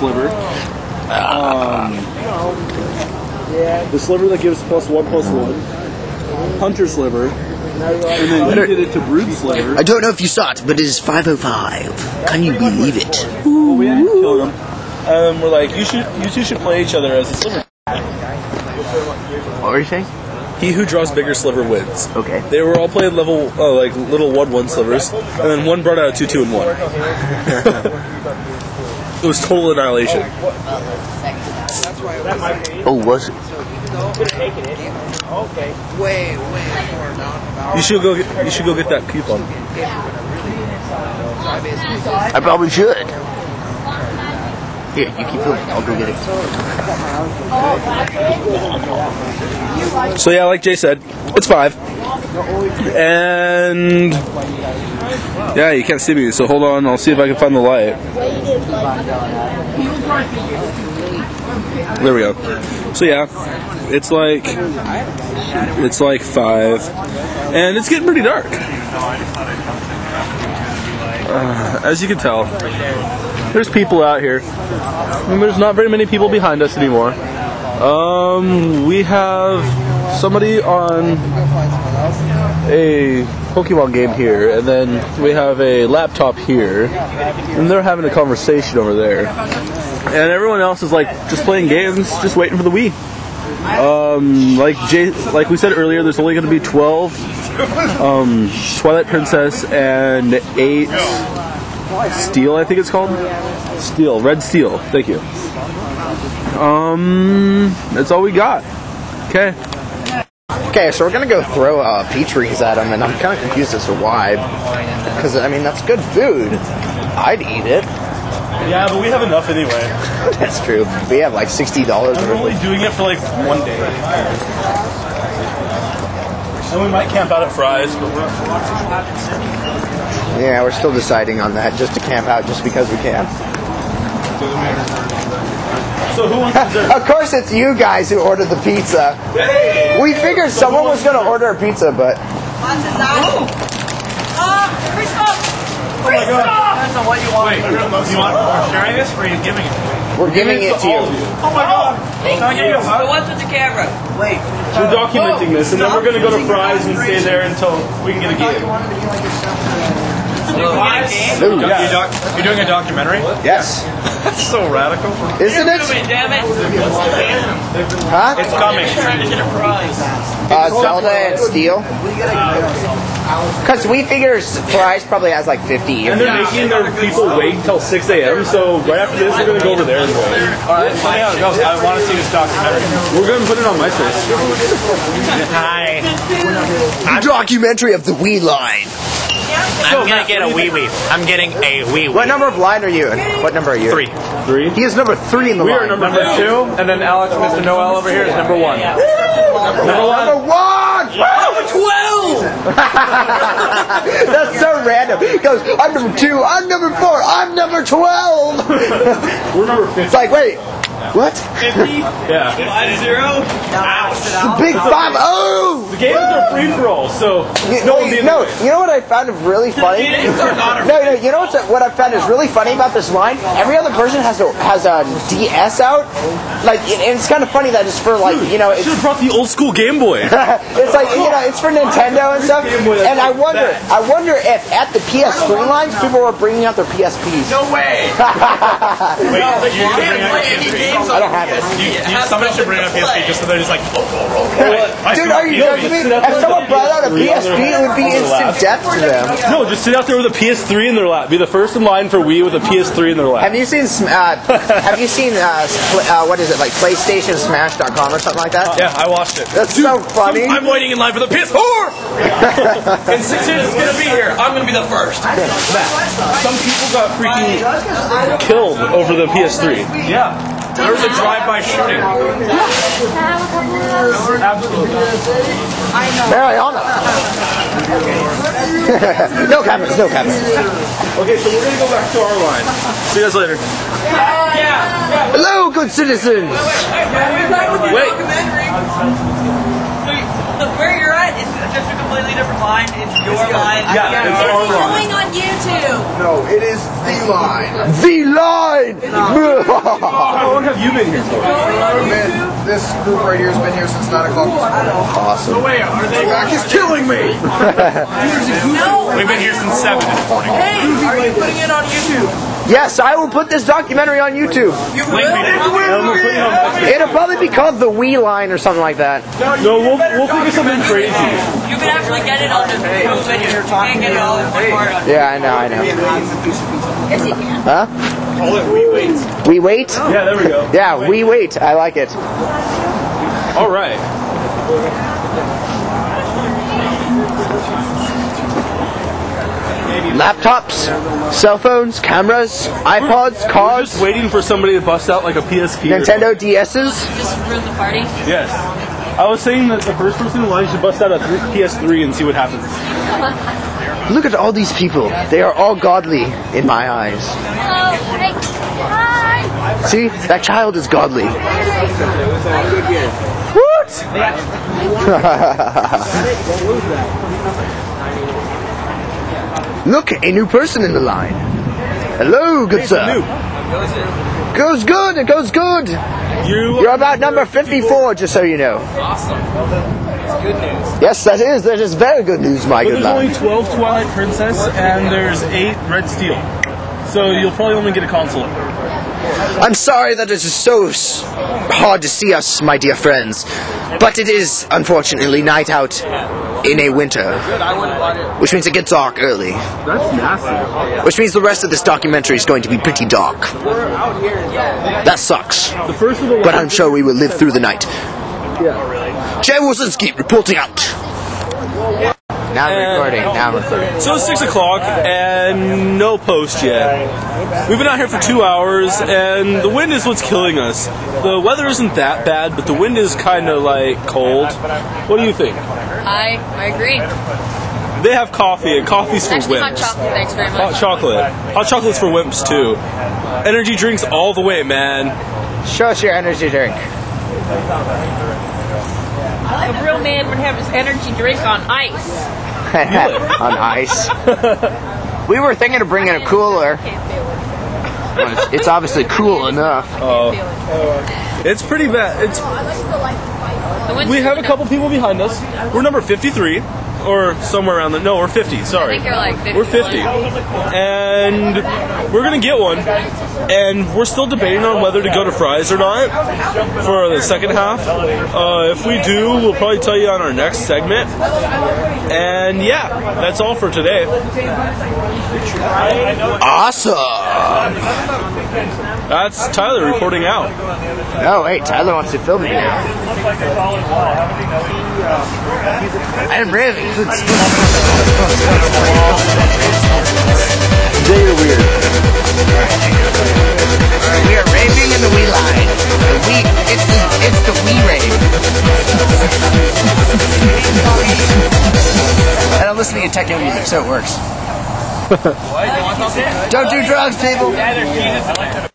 sliver. Um, the sliver that gives plus one plus one. Hunter sliver. And then he did it to brood sliver. I don't know if you saw it, but it is 505. Can you believe it? Well, we hadn't killed him. Um, we're like, you should, you two should play each other as a sliver. What were you saying? He who draws bigger sliver wins. Okay. They were all playing level, uh, like little one one slivers, and then one brought out a two two and one. it was total annihilation. Oh, was it? Way, way You should go. Get, you should go get that coupon. I probably should. Here, you keep going. I'll go get it. So yeah, like Jay said, it's five, and yeah, you can't see me. So hold on, I'll see if I can find the light. There we go. So yeah, it's like it's like five, and it's getting pretty dark. Uh, as you can tell, there's people out here. There's not very many people behind us anymore. Um, we have somebody on a Pokemon game here, and then we have a laptop here, and they're having a conversation over there. And everyone else is like just playing games, just waiting for the Wii. Um, like Jay, like we said earlier, there's only going to be 12 um, Twilight Princess and eight Steel, I think it's called. Steel, Red Steel. Thank you. Um, that's all we got. Okay. Okay, so we're gonna go throw uh, peach rings at him, and I'm kind of confused as to why. Because I mean, that's good food. I'd eat it. Yeah, but we have enough anyway. That's true. We have like sixty dollars. We're only doing it for like one day. And we might camp out at Fry's, but we're. Yeah, we're still deciding on that. Just to camp out, just because we can. So who wants dessert? of course, it's you guys who ordered the pizza. We figured someone was gonna order a pizza, but Oh, oh Depends on what you want. Wait, do you want more sharing this or are you giving it? we're giving it to you. Oh my god! Can I get you a hug? What's with the camera? Wait. We're documenting oh, this, and then we're gonna go to Fry's and stay there until we can get a game. Ooh, You doc- you're doing a documentary? yes, That's so radical. isn't it? Damn it. Huh? It's coming. Uh, Zelda and Steel. Because we figure Fry's probably has like 50 years. And they're making their people wait until 6 a.m. So right after this, we're gonna go over there and wait. Alright, tell me how. I want to see this documentary. We're gonna put it on MySpace. Hi. A documentary of the Wii line. I'm gonna get a wee wee. I'm getting a wee wee. What number of line are you in? What number are you? Three. Three. He is number three in the We are number Number two, and then Alex, Mr. Noel over here is number one. Number one. Number one. Number Twelve. That's so random. He goes, I'm number two. I'm number four. I'm number twelve. We're number 50. It's like, wait, what? Yeah. Five zero. The big five oh. The games are free for all, so You, no one's you in know, you know what I found really funny? no, no, you know what's, what I found is really funny about this line? Every other person has a has a DS out, like, and it's kind of funny that it's for like, you know, it's, Should have brought the old school Game Boy. it's like you know, it's for Nintendo and stuff. Game Boy that's And I wonder, that. I wonder if at the PS3 lines people were bringing out their PSPs. No way. Wait, you You can't play any PSP? Games I don't have it. You- you- has Somebody should bring out nothing to PSP just so they're just like, oh, oh, oh. I Dude, are you what joking me? If someone brought out a PS3 PSP, it would be instant death to them. No, just sit out there with a PS3 in their lap. Be the first in line for Wii with a PS3 in their lap. Have you seen uh, Have you seen uh, spl- uh, what is it like PlayStation Smash.com or something like that? Yeah, I watched it. That's so funny. I'm waiting in line for the PS4! In six years, it's gonna be here. I'm gonna be the first. Some people got freaking killed over the PS3. Yeah. There was a drive-by shooting. Absolutely. I know. Mariana. no cameras, no cameras. Okay, so we're gonna go back to our line. See you guys later. Hello, good citizens. Wait. So you- the- where you're at is just it's a completely different line. It's your line. Yeah, it's our line. Going on YouTube. No, it is the line. The line! How long have you been here for? Man, this group right here has been here since 9 o'clock. awesome. Back is killing me! No. We've been here since 7 in the morning. Hey, are you putting it on YouTube? Yes, I will put this documentary on YouTube. You will? It'll probably be called The Wii Line or something like that. No, we'll, we'll think of something crazy. You can actually get it on the YouTube video. You can't get it all in one part. Yeah, I know, I know. Yes, you can. Huh? Call it Wii Wait. We wait? Yeah, there we go. Yeah, we wait. I like it. All right. Laptops, cell phones, cameras, iPods, We're cars, just waiting for somebody to bust out like a PSP. or Nintendo DS's. Just ruin the party. Yes. I was saying that the first person in line should bust out a th- PS3 and see what happens. Look at all these people. They are all godly in my eyes. Oh. Hi. See, that child is godly. What? Look, a new person in the line. Hello, good sir. New. Goes good, it goes good. You You're about number 54, just so you know. Awesome. It's good news. Yes, that is. That is very good news, my But good there's only 12 Twilight Princess and there's 8 Red Steel. So you'll probably only get a console. I'm sorry that it is so hard to see us, my dear friends, but it is unfortunately night out in a winter, I wouldn't want it. which means it gets dark early, That's massive. which means the rest of this documentary is going to be pretty dark. That sucks, The first of the but I'm sure we will live through the night. Yeah. Jay Wilsonski reporting out. Now I'm recording. Now I'm recording. So it's 6 o'clock and no post yet. We've been out here for two hours and the wind is what's killing us. The weather isn't that bad, but the wind is kind of like cold. What do you think? I, I agree. They have coffee and coffee's for Actually, hot wimps. chocolate. Thanks very much. Hot chocolate. Hot chocolate's for wimps too. Energy drinks all the way, man. Show us your energy drink. A real man would have his energy drink on ice. On ice. We were thinking of bringing a cooler. but It's, it's obviously cool enough. Oh. It's pretty bad. It's The wind's we have a couple people behind us. We're number 53 or somewhere around the No, we're 50. up. I Sorry. think you're like 50. We're 50. And we're going to get one. And we're still debating on whether to go to Fry's or not for the second half. Uh, if we do, we'll probably tell you on our next segment. And yeah, that's all for today. Awesome. That's Tyler reporting out. Oh, wait, Tyler wants to film me now. I'm really good. Today you're weird. We are raving in the Wii line. The wee, it's the, it's the Wii rave. and I'm listening to techno music, so it works. Don't do drugs, people.